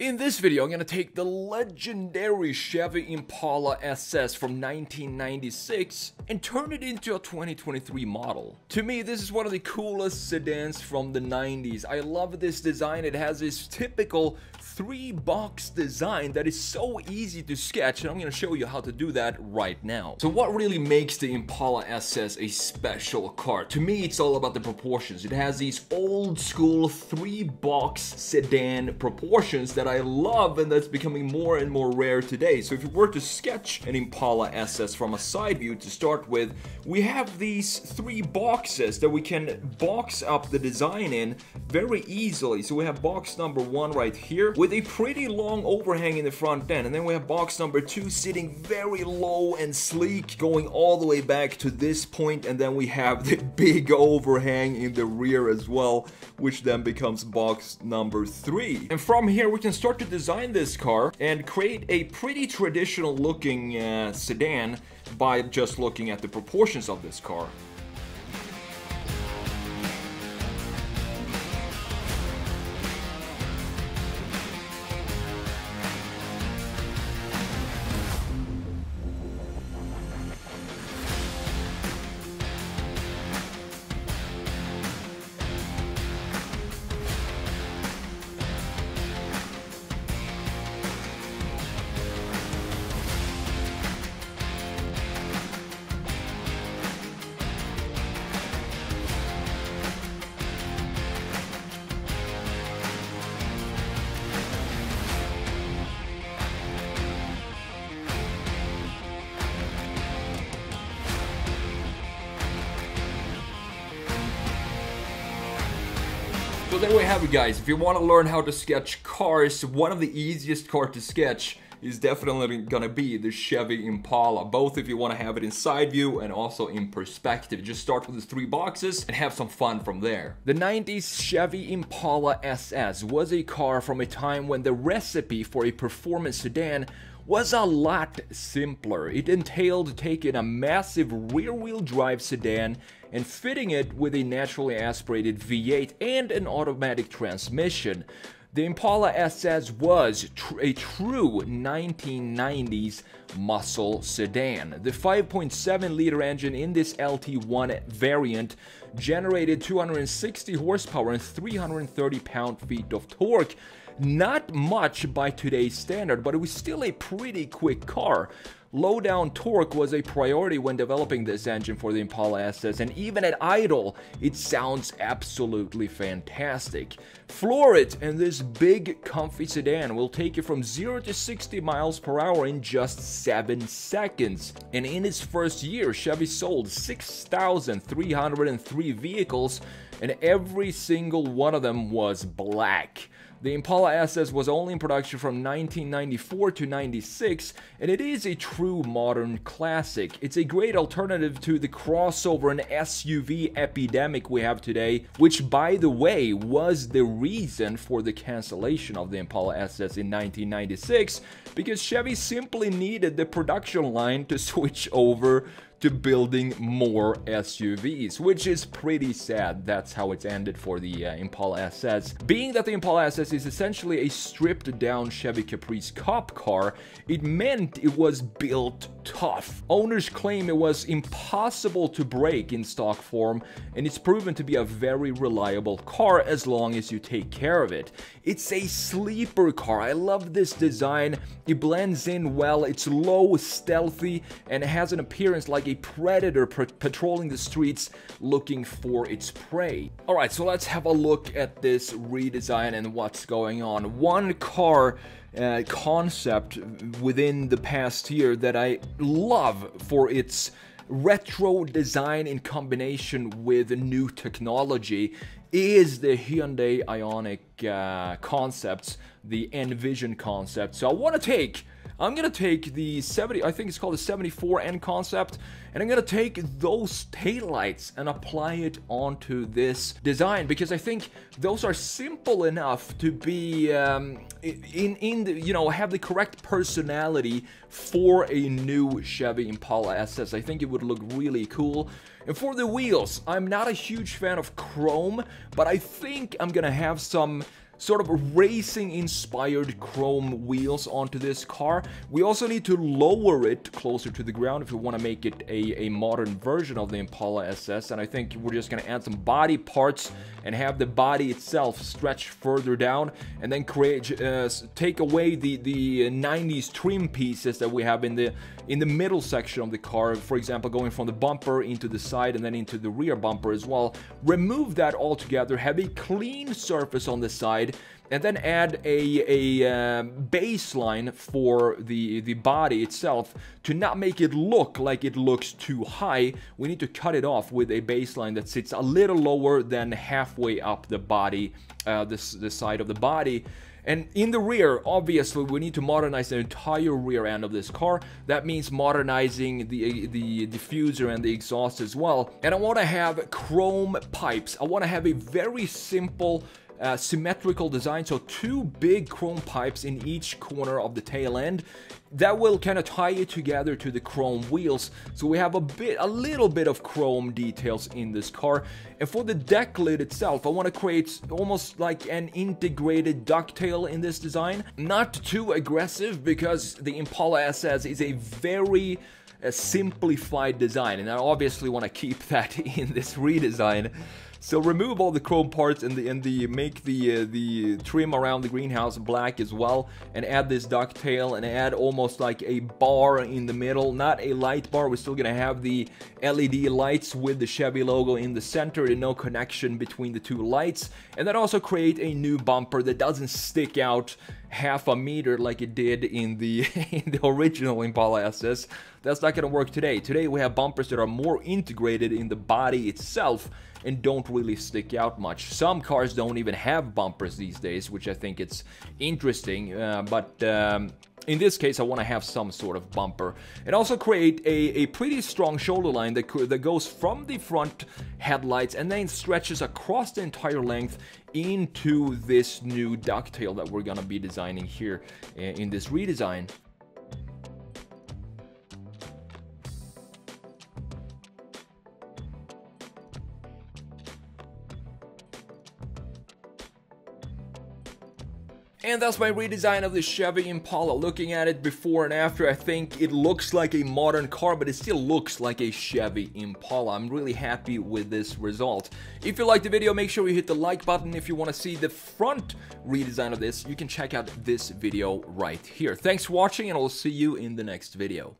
In this video, I'm gonna take the legendary Chevy Impala SS from 1996 and turn it into a 2023 model. To me, this is one of the coolest sedans from the 90s. I love this design. It has this typical three box design that is so easy to sketch and I'm gonna show you how to do that right now. So what really makes the Impala SS a special car? To me, it's all about the proportions. It has these old school three box sedan proportions that I love and that's becoming more and more rare today. So if you were to sketch an Impala SS from a side view to start with, we have these three boxes that we can box up the design in very easily. So we have box number one right here with a pretty long overhang in the front end. And then we have box number two sitting very low and sleek going all the way back to this point and then we have the big overhang in the rear as well which then becomes box number three. And from here we can start to design this car and create a pretty traditional looking uh, sedan by just looking at the proportions of this car. There we have it guys, if you want to learn how to sketch cars, one of the easiest cars to sketch is definitely gonna be the Chevy Impala, both if you want to have it in side view and also in perspective. Just start with the three boxes and have some fun from there. The 90s Chevy Impala SS was a car from a time when the recipe for a performance sedan was a lot simpler. It entailed taking a massive rear-wheel drive sedan and fitting it with a naturally aspirated V8 and an automatic transmission. The Impala SS was tr a true 1990s muscle sedan. The 5.7 liter engine in this LT1 variant generated 260 horsepower and 330 pound-feet of torque. Not much by today's standard, but it was still a pretty quick car. Low down torque was a priority when developing this engine for the Impala SS, and even at idle, it sounds absolutely fantastic. Floor it, and this big, comfy sedan will take you from 0 to 60 miles per hour in just 7 seconds. And in its first year, Chevy sold 6,303 vehicles, and every single one of them was black. The Impala SS was only in production from 1994 to 96, and it is a true modern classic. It's a great alternative to the crossover and SUV epidemic we have today, which by the way was the reason for the cancellation of the Impala SS in 1996, because Chevy simply needed the production line to switch over to building more SUVs, which is pretty sad. That's how it's ended for the uh, Impala SS. Being that the Impala SS is essentially a stripped down Chevy Caprice cop car, it meant it was built tough. Owners claim it was impossible to break in stock form, and it's proven to be a very reliable car as long as you take care of it. It's a sleeper car. I love this design. It blends in well, it's low, stealthy, and it has an appearance like a predator patrolling the streets looking for its prey. Alright, so let's have a look at this redesign and what's going on. One car uh, concept within the past year that I love for its retro design in combination with new technology is the Hyundai Ioniq uh, concepts, the N Vision concept. So I want to take I'm gonna take the 70, I think it's called the 74N concept, and I'm gonna take those taillights and apply it onto this design because I think those are simple enough to be um, in in the, you know have the correct personality for a new Chevy Impala SS. I think it would look really cool. And for the wheels, I'm not a huge fan of chrome, but I think I'm gonna have some sort of racing inspired chrome wheels onto this car. We also need to lower it closer to the ground if we want to make it a, a modern version of the Impala SS. And I think we're just going to add some body parts and have the body itself stretch further down and then create uh, take away the the 90s trim pieces that we have in the in the middle section of the car for example going from the bumper into the side and then into the rear bumper as well remove that altogether have a clean surface on the side and then add a, a uh, baseline for the, the body itself to not make it look like it looks too high. We need to cut it off with a baseline that sits a little lower than halfway up the body, uh, this, the side of the body. And in the rear, obviously, we need to modernize the entire rear end of this car. That means modernizing the, the diffuser and the exhaust as well. And I want to have chrome pipes. I want to have a very simple uh, symmetrical design, so two big chrome pipes in each corner of the tail end. That will kind of tie it together to the chrome wheels, so we have a bit, a little bit of chrome details in this car. And for the deck lid itself, I want to create almost like an integrated ducktail in this design. Not too aggressive because the Impala SS is a very a simplified design and I obviously want to keep that in this redesign. So remove all the chrome parts and the and the make the uh, the trim around the greenhouse black as well, and add this ducktail and add almost like a bar in the middle, not a light bar. We're still gonna have the LED lights with the Chevy logo in the center and no connection between the two lights, and then also create a new bumper that doesn't stick out half a meter like it did in the in the original Impala SS. That's not gonna work today. Today we have bumpers that are more integrated in the body itself and don't really stick out much. Some cars don't even have bumpers these days, which I think it's interesting, uh, but um, in this case, I want to have some sort of bumper. And also create a, a pretty strong shoulder line that, that goes from the front headlights and then stretches across the entire length into this new ducktail that we're going to be designing here uh, in this redesign. And that's my redesign of the Chevy Impala. Looking at it before and after, I think it looks like a modern car, but it still looks like a Chevy Impala. I'm really happy with this result. If you liked the video, make sure you hit the like button. If you want to see the front redesign of this, you can check out this video right here. Thanks for watching, and I'll see you in the next video.